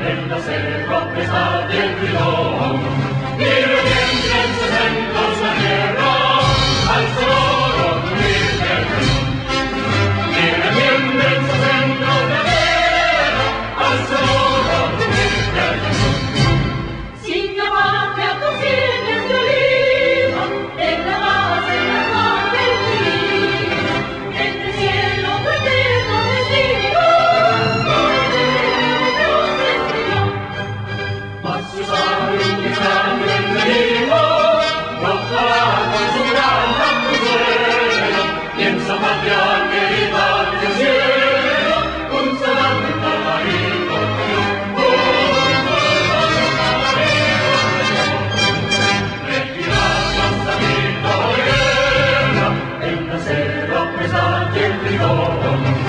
el acero in